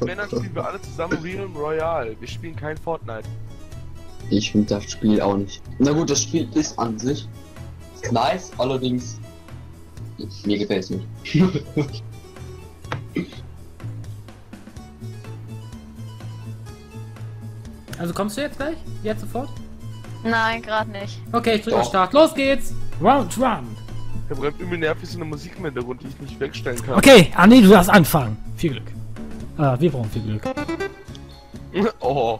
dann spielen wir alle zusammen Realm Royale. Wir spielen kein Fortnite. Ich finde das Spiel auch nicht. Na gut, das Spiel ist an sich nice, allerdings mir gefällt es nicht. Also kommst du jetzt gleich? Jetzt sofort? Nein, gerade nicht. Okay, ich drücke. Start. Los geht's! Round one! Da bleibt übel nervig so eine Musik im Hintergrund, die ich nicht wegstellen kann. Okay, Anni, du darfst anfangen. Viel Glück. Ah, wir brauchen viel Glück. oh.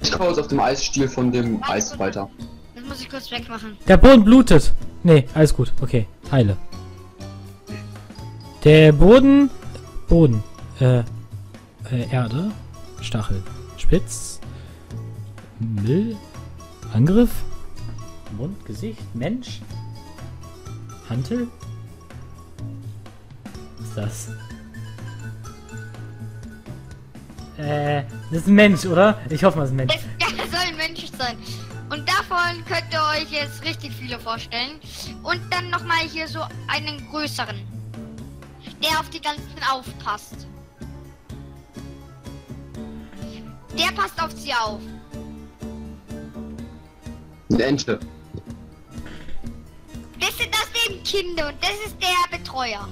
Ich komme jetzt auf dem Eisstiel von dem Eisfalter. Das muss ich kurz wegmachen. Der Boden blutet. Nee, alles gut. Okay, heile. Der Boden. Boden. Äh. äh Erde. Stachel. Spitz. Müll. Angriff. Mund, Gesicht. Mensch. Hantel. Das? Äh, das ist ein Mensch, oder? Ich hoffe mal, es ist ein Mensch. Das, ja, das soll ein Mensch sein. Und davon könnt ihr euch jetzt richtig viele vorstellen. Und dann nochmal hier so einen größeren. Der auf die ganzen aufpasst. Der passt auf sie auf. Eine Ente. Das sind das sind Kinder und das ist der Betreuer.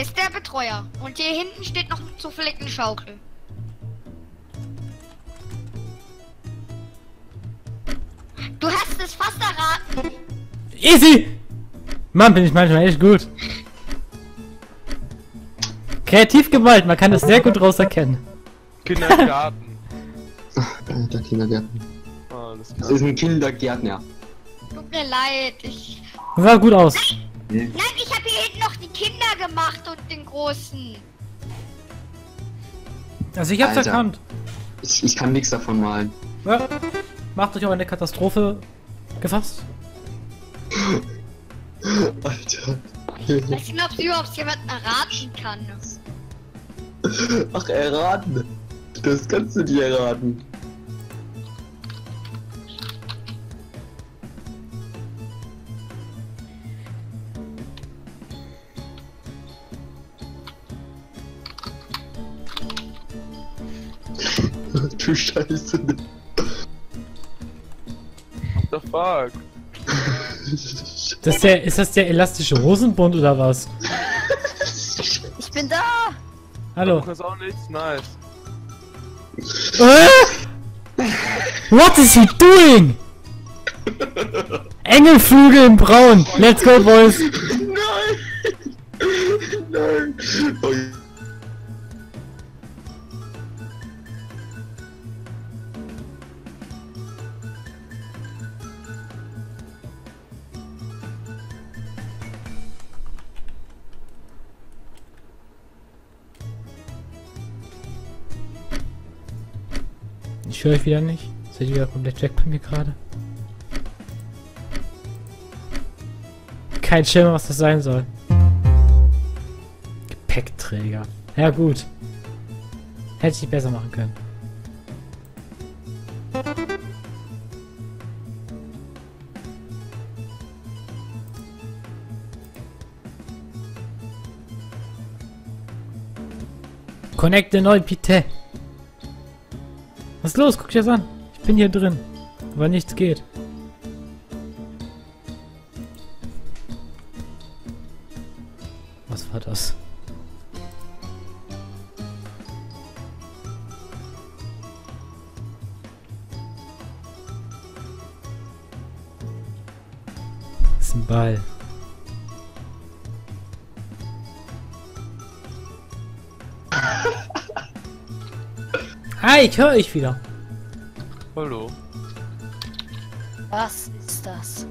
Ist der Betreuer. Und hier hinten steht noch zufällig eine Schaukel. Du hast es fast erraten. Easy! Mann, bin ich manchmal echt gut. Kreativ gemalt, man kann es sehr gut raus erkennen. Kindergarten. Äh, Der Kindergärtner. Alles Das klar. ist ein Kindergärtner. Tut mir leid. Ich... Sah gut aus. Nein, ich hier hinten noch die Kinder gemacht und den Großen. Also ich hab's Alter. erkannt. Ich, ich kann nichts davon malen. Ja. Macht euch auf eine Katastrophe gefasst. Alter. Ich weiß nicht, ob sie überhaupt jemand erraten kann. Ach, erraten. Das kannst du dir erraten. Du Scheiße. What the fuck? Das ist, der, ist das der elastische Hosenbund oder was? Ich bin da! Hallo. Ist auch nichts nice. Äh? What is he doing? Engelflügel in Braun. Let's go, boys. Nein! Nein! Oh, höre euch wieder nicht. Seid ihr wieder komplett weg bei mir gerade? Kein Schimmer, was das sein soll. Gepäckträger. Ja gut. Hätte ich besser machen können. Connect the neu, bitte. Was ist los? Guck dir das an. Ich bin hier drin. Aber nichts geht. Was war das? Ich höre euch wieder. Hallo. Was ist das?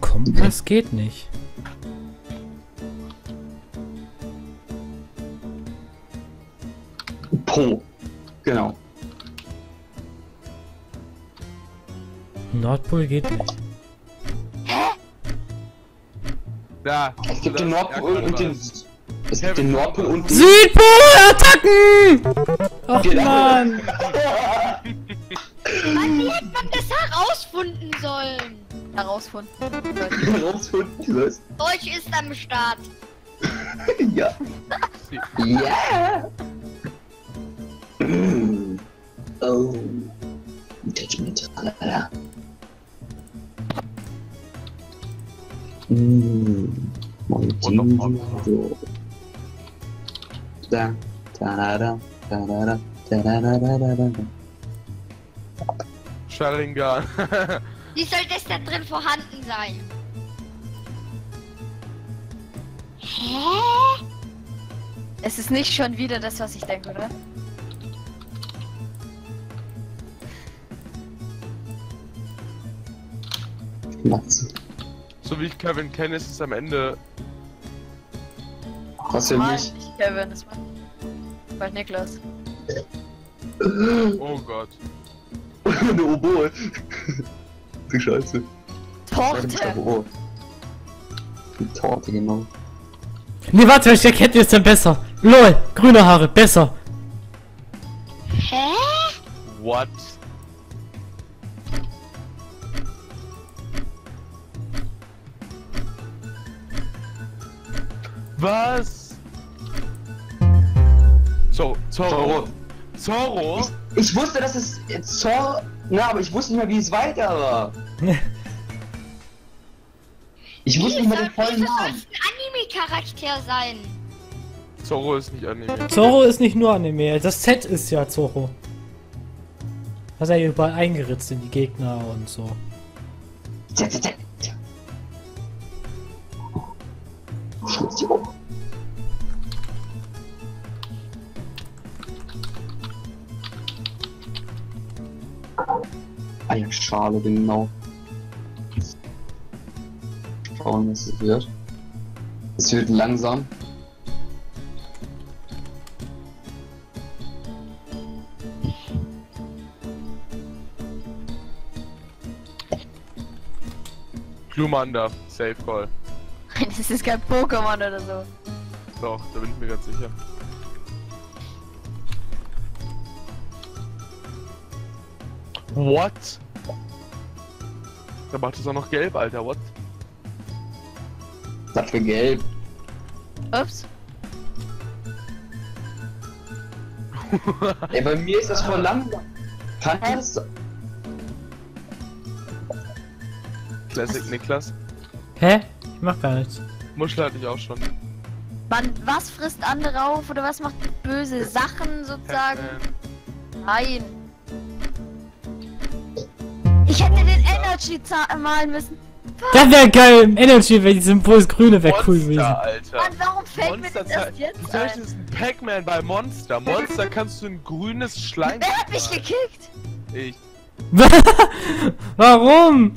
Kompass geht nicht. Po. Genau. Nordpol geht nicht. Ja. Es gibt den Nordpol und den. Es gibt den Nordpol und den Südpol-Attacken! Ach Genau. man! Mann, wie hätte man das herausfinden sollen? Herausfinden. Nordpol. Was? Deutsch ist am Start. Ja. Mm. Oh. Attachment. Mm. Montinho. Da. Wie soll das da drin vorhanden sein? Hä? Es ist nicht schon wieder das, was ich denke, oder? Matze. So wie ich Kevin kenne, ist es am Ende. Was Nein, mich? nicht Kevin, das war. War Niklas. Oh Gott. Eine Oboe. Du Scheiße. Torte! Die Torte, genau. Nee, warte, welcher Kette ist denn besser? LOL, grüne Haare, besser. Hä? What? Was? So, Zorro. Zorro? Ich wusste, dass es jetzt Zor. Na, aber ich wusste nicht mehr, wie es weiter war. Ich wusste nicht mehr den vollen soll Namen. es ein Anime-Charakter sein? Zorro ist nicht Anime. Zorro ist nicht nur Anime, das Z ist ja Zorro. Das ist ja überall eingeritzt in die Gegner und so. Tja, tja, tja. Schmutz die um. Eierschale, genau. Schauen, was es wird. Es wird langsam. Glumanda, Safe Call. Das ist kein Pokémon oder so. Doch, da bin ich mir ganz sicher. What? Da macht es auch noch gelb, Alter, what? Das für gelb. Ups. Ey, bei mir ist das voll langsam. Kann das? Classic Niklas. Hä? Ich mach gar nichts. Muschel hatte ich auch schon. Man, was frisst andere auf oder was macht böse Sachen sozusagen? Pac-Man. Nein. Energy malen müssen. Das wäre geil im Energy, wenn die Symbols grüne wäre cool Monster, gewesen. Alter. Mann, warum fällt mir das Monster erst jetzt ein? das ein Pac-Man bei Monster? Monster kannst du ein grünes Schleim. Wer hat mich gekickt? Ich. Warum?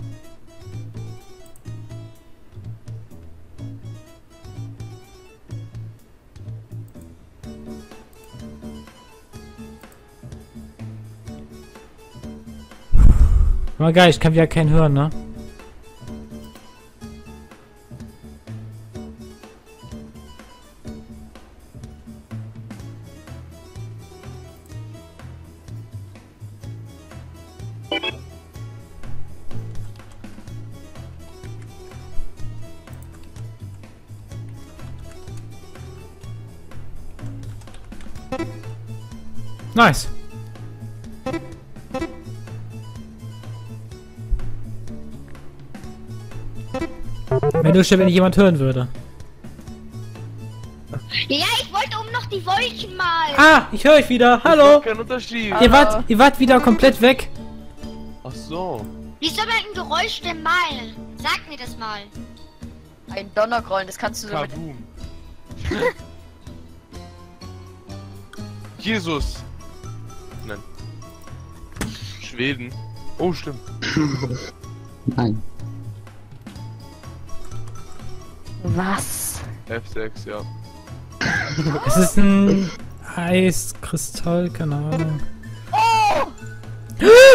War geil, ich kann wieder keinen hören, ne? Nice. Wenn du wenn ich jemand hören würde. Ja, ich wollte um noch die Wolken malen. Ah, ich höre euch wieder. Hallo. keinen Unterschied. Ihr wart, ihr wart wieder komplett weg. Ach so. Wie soll man ein Geräusch denn malen? Sag mir das mal. Ein Donnergrollen, das kannst du so mit. Kaboom. Jesus. Nein. Schweden. Oh, stimmt. Nein. Was? F6, ja. Es ist ein Eiskristall, keine Ahnung. Oh!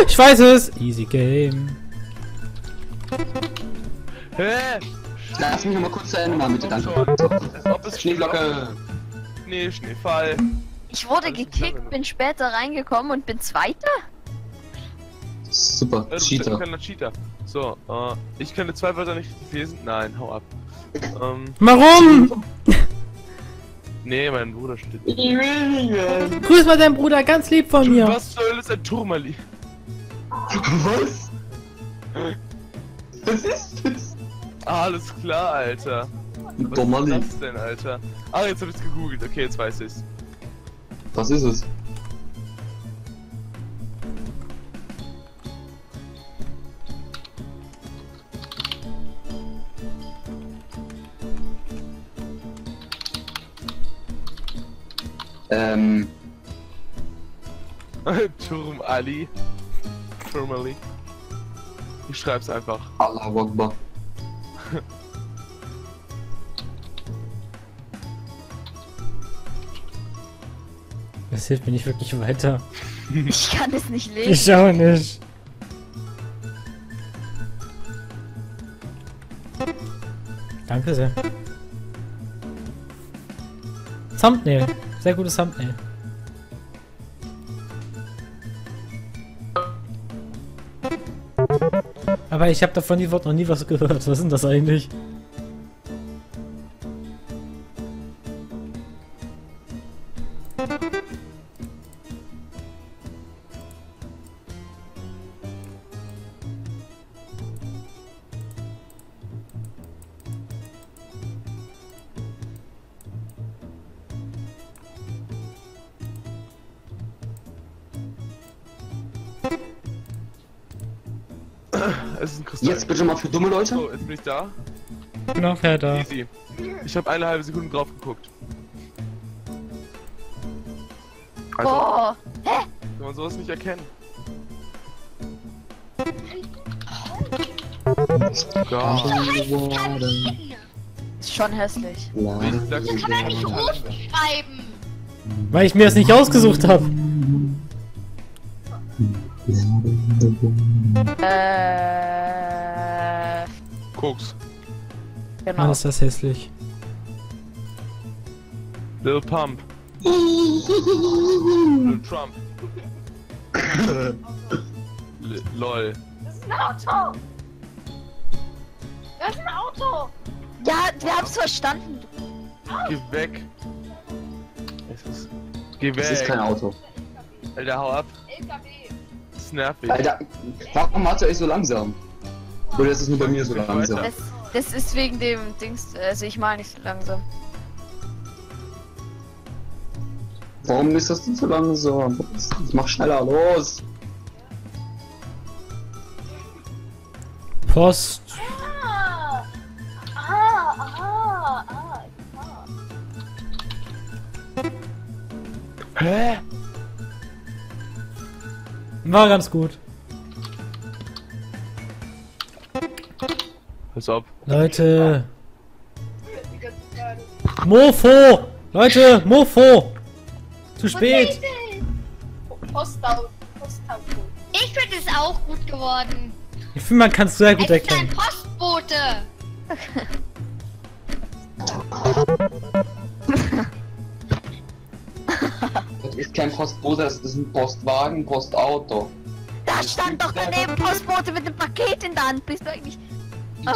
Ich weiß es. Easy Game. Hä? Lass mich noch mal kurz zu Ende machen, bitte, danke. schon. Ob es Schneeflocke. Nee, Schneefall. Ich wurde Alles gekickt, bin später reingekommen und bin Zweiter? Super, Ja, du bist Cheater. Cheater. So, äh, ich könnte zwei Wörter nicht lesen. Nein, hau ab. Ähm, Warum? nee, mein Bruder steht. Ich will nicht mehr. Grüß mal deinen Bruder, ganz lieb von mir. Was soll das ein Turmali? Was? Was ist das? Ah, alles klar, Alter. Was ist das denn, Alter? Ah, jetzt hab ich's gegoogelt. Okay, jetzt weiß ich's. Was ist es? Ähm, Turm Ali. Turmali. Ich schreib's einfach. Allah Akbar. Das hilft mir nicht wirklich weiter. Ich kann es nicht lesen. Ich auch nicht. Danke sehr. Thumbnail. Sehr gutes Thumbnail. Aber ich habe davon noch nie was gehört. Was ist denn das eigentlich? Es ist ein Kristall. Jetzt bitte mal für dumme Leute. So, jetzt bin ich da. Genau, da? Easy. Ich habe eine halbe Sekunde drauf geguckt. Also, Boah, kann man sowas nicht erkennen. Gott. ist schon hässlich. Wie sagst du, Das kann man nicht groß schreiben. Weil ich mir das nicht ausgesucht habe. Äh, Koks. genau. Mann, ist das hässlich. Lil Pump. Lil Trump. Lol. Das ist ein Auto. Das ist ein Auto. Ja, wir haben's verstanden. Geh weg. Es ist. Geh weg. Das ist kein Auto. Alter, hau ab. LKW. Das ist nervig. Alter, warum hat er euch so langsam? Oder ist es nur bei mir so langsam? Das, das ist wegen dem Dings, also ich mal nicht so langsam. Warum ist das denn so langsam? Mach schneller, los! Post. Ah. Ah, ah, ah. Hä? War ganz gut. Pass auf. Leute. Mofo! Leute, Mofo! Zu spät! Postauto. Ich finde es auch gut geworden. Ich finde, man kann es sehr gut Es ist ein erkennen. Postbote. Das ist kein Postbote, das ist ein Postwagen, Postauto. Da stand doch daneben Postbote mit dem Paket in der Hand. Bist du eigentlich.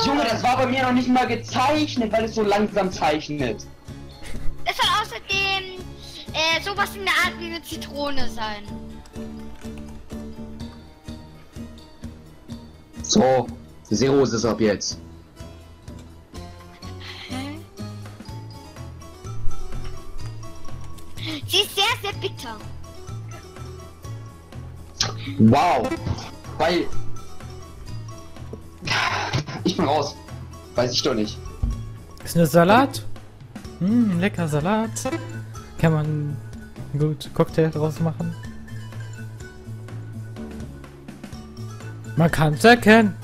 Junge, das war bei mir noch nicht mal gezeichnet, weil es so langsam zeichnet. Es soll außerdem äh, sowas in der Art wie eine Zitrone sein. So, Zero ist es ab jetzt. Sie ist sehr, sehr bitter. Wow! Weil. Ich bin raus. Weiß ich doch nicht. Ist eine Salat? Hm, lecker Salat. Kann man gut Cocktail draus machen. Man kann es erkennen.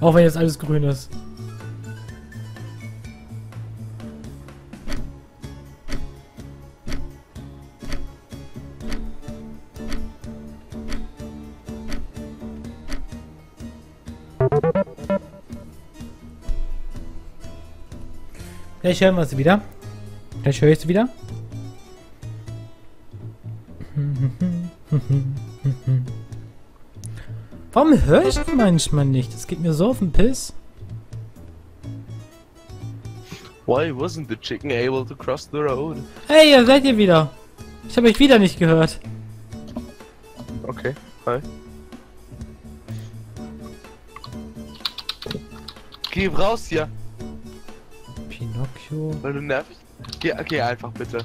Auch wenn jetzt alles grün ist. Gleich hören wir sie wieder. Gleich höre ich sie wieder. Warum höre ich manchmal nicht? Das geht mir so auf den Piss. Why wasn't the chicken able to cross the road? Hey, ihr seid ihr wieder. Ich habe euch wieder nicht gehört. Okay, hi. Geh raus hier, Pinocchio. weil du nervig. Geh, geh einfach bitte.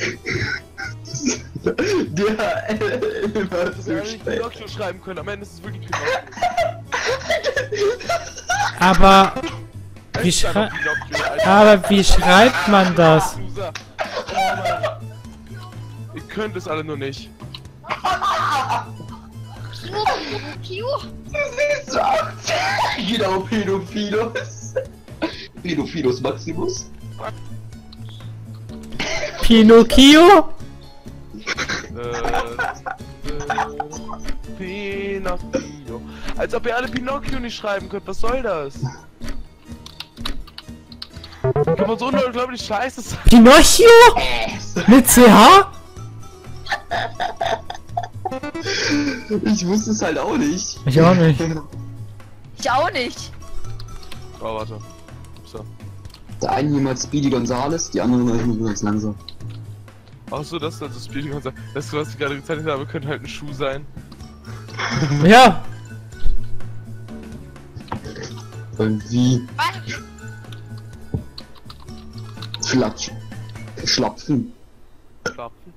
Der immer nicht schnell. Pinocchio schreiben können, am Ende ist es wirklich Pinocchio. Aber Wie schrei- aber wie schreibt man das? Oh. Ihr könnt es alle nur nicht. Genau, Pädophilos. Pädophilos Maximus. Pinocchio? Äh, äh, Pinocchio. Als ob ihr alle Pinocchio nicht schreiben könnt. Was soll das? Kann man so unglaublich scheiße sein? Pinocchio? Mit CH? Ich wusste es halt auch nicht. Ich auch nicht. Ich auch nicht. Oh, warte. Der eine jemals Speedy Gonzales, die andere nur ganz langsam. Ach so, das ist also Speedy Gonzales. Das, was ich gerade gezeichnet habe, könnte halt ein Schuh sein. Ja. Irgendwie was? Flatsch. Schlapfen. Schlapfen.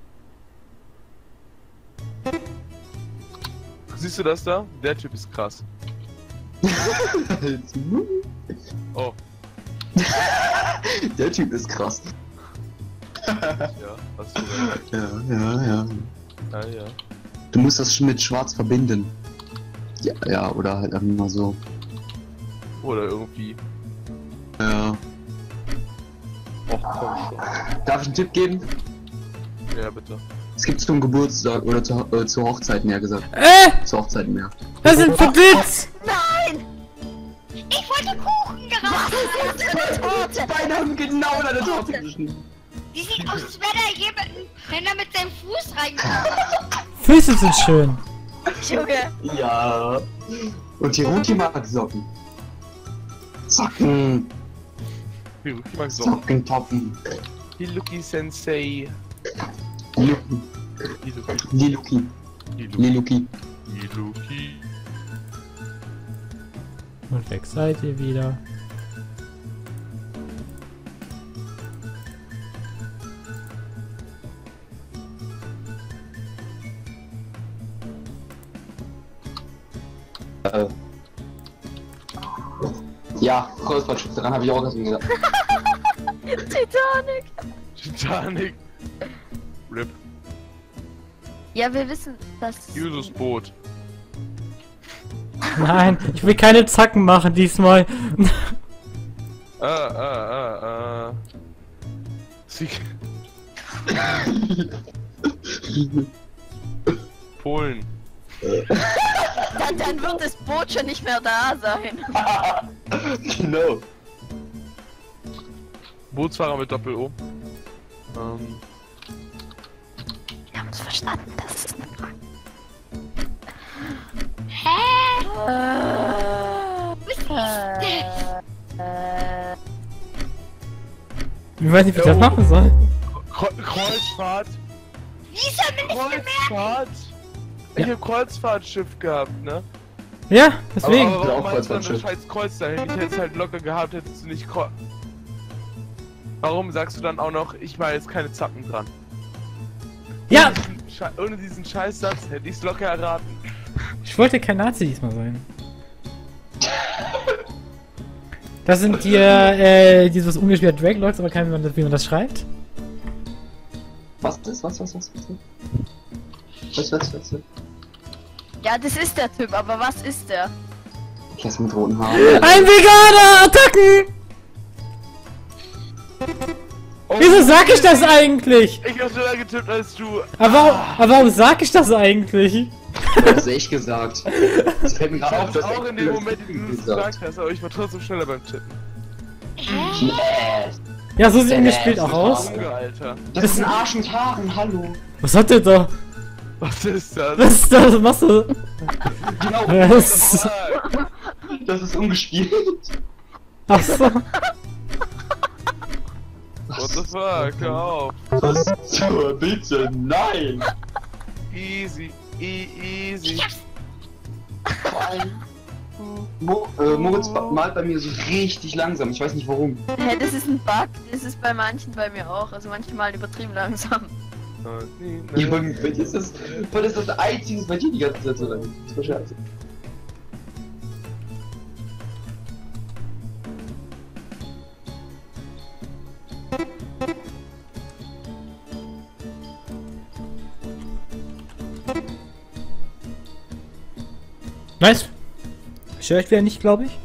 Siehst du das da? Der Typ ist krass. Oh, Der Typ ist krass. ja, hast du recht. Ja, ja, ja. Ja, ja. Du musst das mit Schwarz verbinden. Ja, ja, oder halt einfach mal so. Oder irgendwie. Ja. Och, komm schon. Darf ich einen Tipp geben? Ja, bitte. Es gibt zum Geburtstag oder zur, äh, zur Hochzeit mehr gesagt. Äh, Zur Hochzeit mehr. das sind Verblitz. Nein! Eine Torte? Beide haben genau deine Torte geschnitten. Die sieht aus, als wäre da jemand, wenn er mit seinem Fuß reinkommt. Füße sind schön. Junge. Ja. Und Hiruki mag Socken. Socken. Ich mag so. Socken toppen. Hiluki Sensei. Liluki. Hiluki. Liluki. Hiluki. Liluki. Hiluki. Und weg seid ihr wieder. Kreuzfahrtschiff, daran habe ich auch was gesagt. Titanic. Titanic. Rip. Ja, wir wissen, dass. Jesus Boot. Nein, ich will keine Zacken machen diesmal. Ah, ah, ah, ah. Sie. Polen. Dann, dann wird das Boot schon nicht mehr da sein. genau. Bootsfahrer mit Doppel-O. Ähm, Wir haben es verstanden, das ist Frage. Hä? Äh, Was äh, Ich weiß nicht, wie ich das machen soll. Kre Kreuzfahrt. Wie soll man das bemerken? Kreuzfahrt. Ich hab Kreuzfahrtschiff gehabt, ne? Ja, Aber, deswegen. aber Ja, warum auch meinst du Kreuzfahrtschiff. scheiß Kreuz da hin? Ich hätte es halt locker gehabt, hättest du nicht Kreuz. Warum sagst du dann auch noch, ich war jetzt keine Zacken dran? Ja, Ohne diesen, Scheißsatz hätte ich es locker erraten. ich wollte kein Nazi diesmal sein. Das sind hier, äh, dieses ungeschwerte Draglogs, aber kein, wie man das, wie man das schreibt. Was ist? Was, was, was, was? Was, was, was? Ja, das ist der Typ, aber was ist der? Das mit roten Haaren. Ein Veganer! Attacken! Oh, Wieso sag ich das eigentlich? Ich hab schneller getippt als du. Aber warum, aber warum sag ich das eigentlich? Das ist echt gesagt. Das fällt mir Ich gerade auf, es dass auch in dem Moment, in dem du es gesagt hast, aber ich war trotzdem schneller beim Tippen. Nee. Ja, so sieht Äh, ein Spiel auch das aus. Das ist ein Arsch mit Haaren, hallo. Was hat der da? Was ist das? Was ist das? Was machst du? Genau, Was? Fuck. das ist umgespielt. Ach so. What the fuck? Hör auf. Was zur Bitte? Nein! Easy. E easy. Mo äh, Moritz malt bei mir so richtig langsam. Ich weiß nicht warum. Hä, das ist ein Bug. Das ist bei manchen bei mir auch. Also manchmal übertrieben langsam. Ich, bei, bei dir ist das, weil das das einzige ist bei dir die ganze Zeit so lang. Das ist voll scheiße. Nice. Ich höre euch wieder nicht, glaube ich.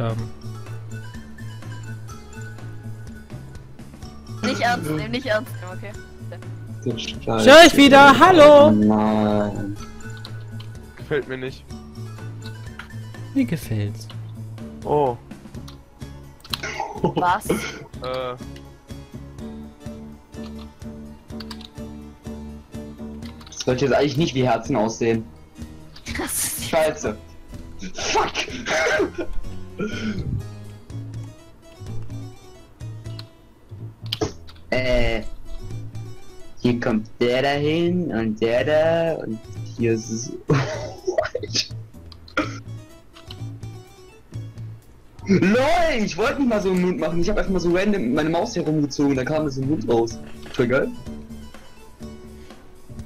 Buchstaben. Nicht ernst nehmen, nicht ernst nehmen, okay. Der Ich wieder. Hallo. Nein. Gefällt mir nicht. Mir gefällt's. Oh. Was? Äh. Das sollte jetzt eigentlich nicht wie Herzen aussehen. Das ist Scheiße. Äh. Hier kommt der da hin und der da und hier ist es. LOL, ich wollte nicht mal so einen Mund machen. Ich habe einfach mal so random meine Maus herumgezogen, da kam das im Mund raus. Voll.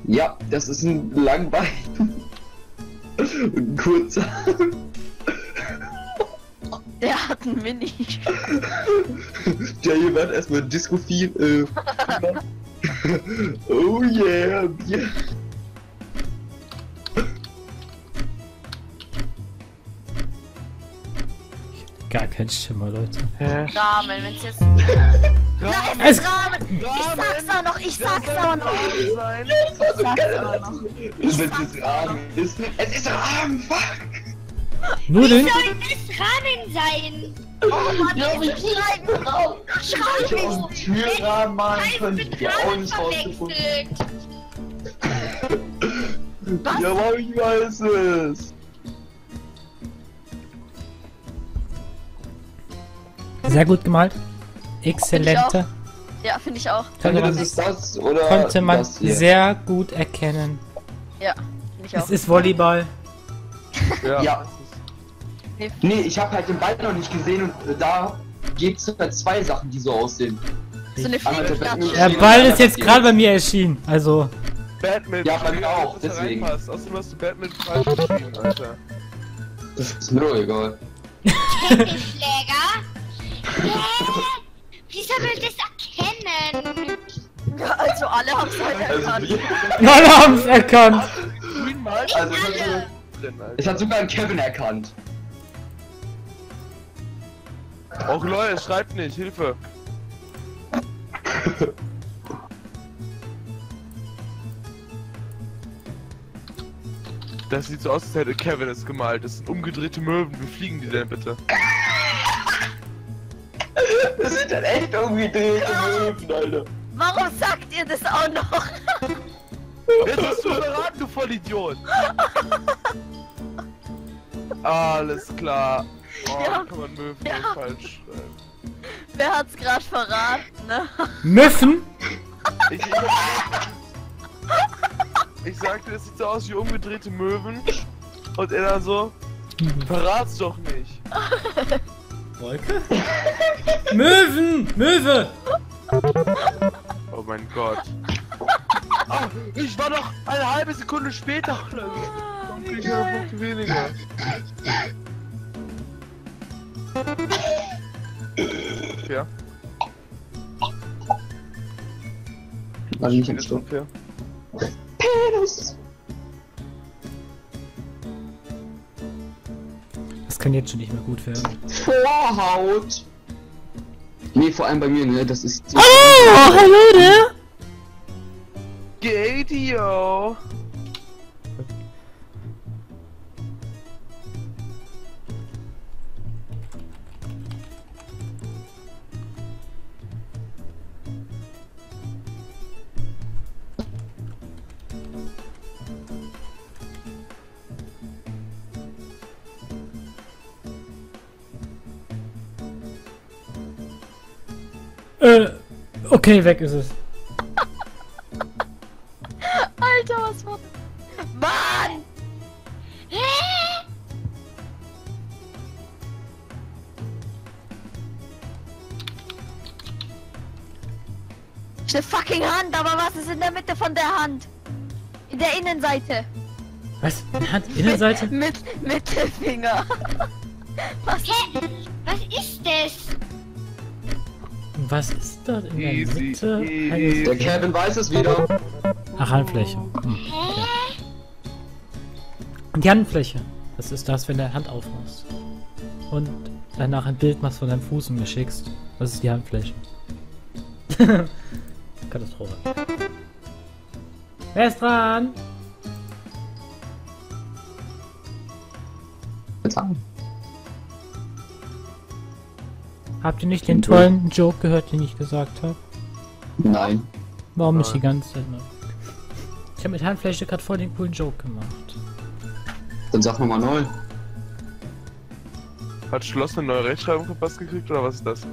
Ja, das ist ein Langbein. Und ein kurzer. Der hat einen Mini. Der jemand erstmal Disco-Viel. Äh, gemacht. oh yeah, Bier. Gar kein Schimmer, Leute. Hä? Rahmen, wenn's jetzt. Rahmen. Es Rahmen! Ich sag's auch noch, ich sag's auch noch! Ich sag's auch noch. Wenn es jetzt Rahmen ist. Es ist Rahmen, fuck! Nudeln? Soll das Rahmen sein? Oh Mann, ja, ich schreiben drauf! Ich Schreiben! auf den Türrahmen mit die auch nicht rausgefunden. Was? Ja, aber ich weiß es. Sehr gut gemalt. Exzellente. Ja, finde ich auch. Könnt ihr Konnte das ist das oder Konnte man das hier? sehr gut erkennen. Ja, finde ich auch. Es ist Volleyball. Ja. Ja. Nee, Nee, ich habe halt den Ball noch nicht gesehen und da gibt's halt zwei Sachen, die so aussehen. so eine Einmal der. Batman- Der Ball ist jetzt gerade bei mir erschienen. Also, Batman. Ja, bei mir auch, deswegen. Außerdem hast du Batman falsch geschrieben, Alter. Das ist mir doch egal. Schläger? Hä? Wieso will das erkennen? Ja, also alle haben's halt Also, erkannt. alle haben es erkannt. Also es, es hat sogar ein Kevin erkannt. Och Leute, schreibt nicht, Hilfe. Das sieht so aus, als hätte Kevin es gemalt. Das sind umgedrehte Möwen. Wie fliegen die denn bitte? Das sind halt echt umgedrehte Möwen, Alter. Warum sagt ihr das auch noch? Jetzt hast du verraten, du Vollidiot! Alles klar. Oh, Ja. kann man Möwen Ja. falsch schreiben. Wer hat's gerade verraten, ne? Müffen? Ich, ich, ich sagte, es sieht so aus wie umgedrehte Möwen. Und er dann so, verrat's doch nicht. Wolke? Möwen! Möwe! Oh mein Gott. Ah, ich war doch eine halbe Sekunde später oder so. Und ich habe Punkte weniger. Ja, War nicht Stopp. unfair. Penis! Was kann jetzt schon nicht mehr gut werden. Vorhaut. Nee, vor allem bei mir, ne? Das ist. Oh, hallo there! Gadio! Okay, weg ist es. Alter, was war. Mann! Hä? Eine fucking Hand, aber was ist in der Mitte von der Hand? In der Innenseite. Was? Hand, Innenseite? Mit Mittelfinger. Was? Hä? Was ist das? Was ist dort in der Easy, Mitte? easy. Der Kevin weiß es wieder. Ach, Handfläche. Hm. Hä? Die Handfläche. Das ist das, wenn du deine Hand aufmachst. Und danach ein Bild machst von deinem Fuß und mir schickst. Das ist die Handfläche. Katastrophe. Wer ist dran? Bezahlen. Habt ihr nicht den tollen Joke gehört, den ich gesagt habe? Nein. Warum nicht die ganze Zeit noch? Ich habe mit Handfläche gerade voll den coolen Joke gemacht. Dann sag nochmal neu. Hat Schloss eine neue Rechtschreibung verpasst gekriegt oder was ist das?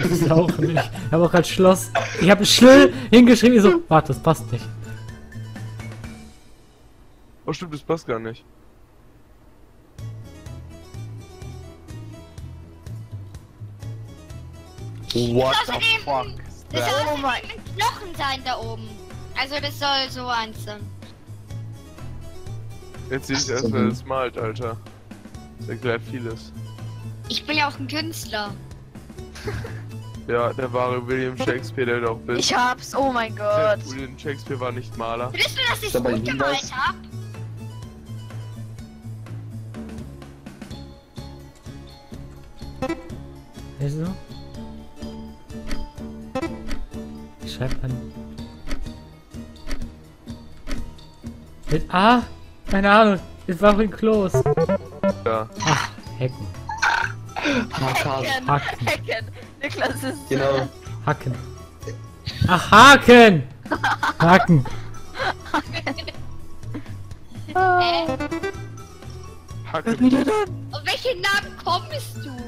Das ist auch nicht. Ich habe auch gerade Schloss. Ich habe Schlill hingeschrieben, ich so, warte, das passt nicht. Oh stimmt, das passt gar nicht. What the fuck? Das soll Oh mein- ein Knochen sein da oben. Also das soll so eins sein. Jetzt sehe ich erst, wer das malt, Alter. Das erklärt vieles. Ich bin ja auch ein Künstler. Ja, der wahre William Shakespeare, der du auch bist. Ich hab's, oh mein Der Gott. William Shakespeare war nicht Maler. Findest du, dass ich ein gut gemalt hab? Wieso? Schreibe dann. Mit A? Keine Ahnung. Es war ein Close. Ja. Ach, Hacken. Hakan. Hacken. Hacken. Hacken. Niklas ist. Genau. Hacken. Ach, Haken! Haken. Äh, Hacke. auf welchen Namen kommst du?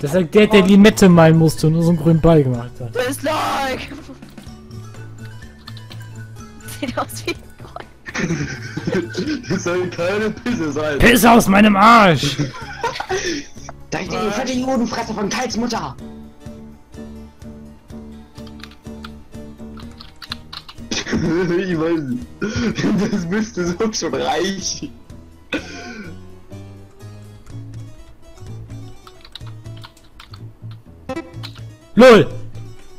Das ist der, der Limette malen musste und nur so einen grünen Ball gemacht hat. Dislike! Sieht aus wie ein. Das soll keine Pisse sein. Pisse aus meinem Arsch! Da ist die fette Judenfresse von Kals Mutter. ich weiß nicht. Das müsste so schon reichen. LOL!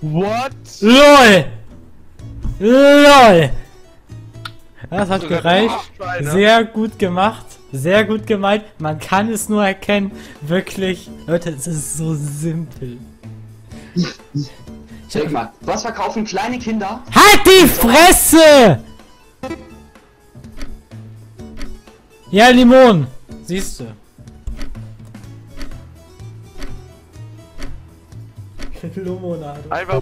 What? LOL! LOL! Das hat gereicht. Schweine. Sehr gut gemacht. Sehr gut gemeint. Man kann es nur erkennen. Wirklich. Leute, es ist so simpel. Check mal, was verkaufen kleine Kinder? Halt die Fresse! Ja, Limon. Siehst du. Limonade. Einfach.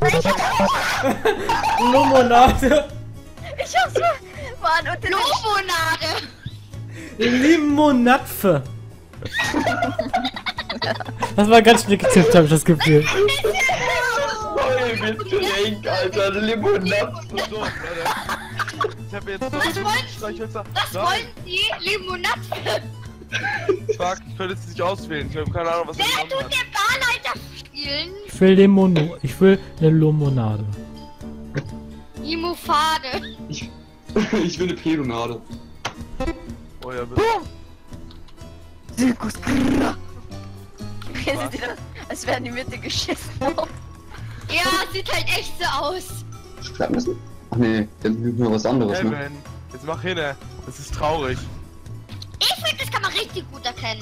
Limonade. Ich hab's. Mann, und den Lomonade! Limonapfe. Das war ganz schnell getippt, habe ich das Gefühl. Voll Getränk, Alter, Alter. Ich habe jetzt so Was wollen- Streichhölzer. Was wollen Sie? Limonade? fuck, ich könnte es nicht auswählen. Ich habe keine Ahnung, was er Wer tut der Wahlleiter spielen? Ich will Limono. Ich will eine Limonade. Limufade. Ich, ich will eine Pedonade. Oh ja, bitte. Das? Als wären die Mitte geschissen. Ja, sieht halt echt so aus. Schreiben müssen? Ach nee, dann lügt nur was anderes, ne? Kevin, jetzt mach hin. Das ist traurig. Ich finde, das kann man richtig gut erkennen.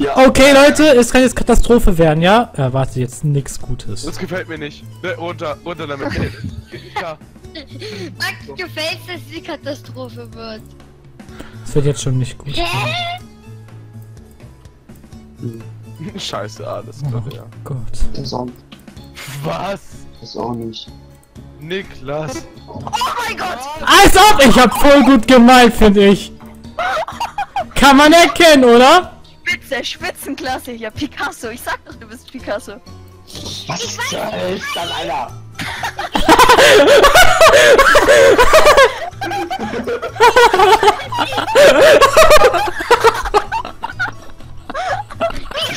Ja. Okay, Leute, es kann jetzt Katastrophe werden, ja? Erwartet jetzt nichts Gutes. Das gefällt mir nicht. Ne, runter, runter damit. ja. Max gefällt dass die Katastrophe wird. Es wird jetzt schon nicht gut. Hä? Scheiße, alles Oh klar, ja. Gott. Das auch, Was? das auch nicht. Niklas. Oh mein Gott! Als ob! Ich hab voll gut gemalt, finde ich. Kann man erkennen, oder? Spitze, Spitzenklasse. Ja, Picasso. Ich sag doch, du bist Picasso. Was zur Hölle ist das, Alter?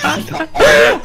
Alter, What